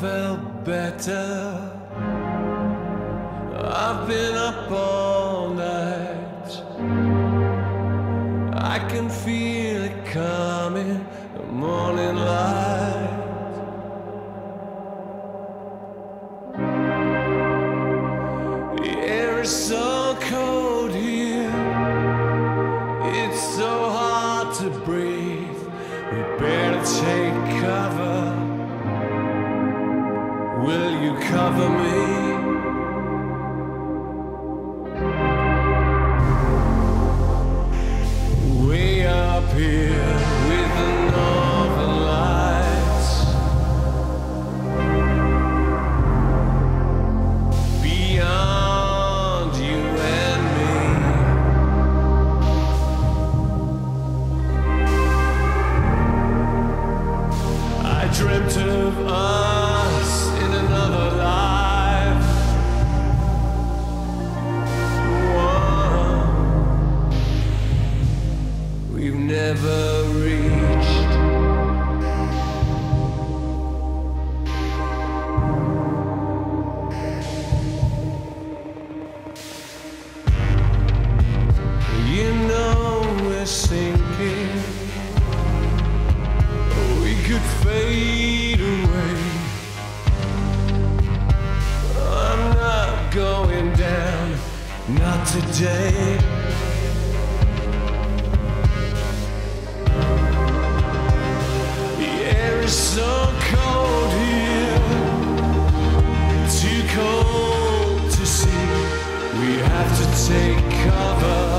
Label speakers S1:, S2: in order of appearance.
S1: felt better. I've been up all today. The air is so cold here, too cold to see. We have to take cover.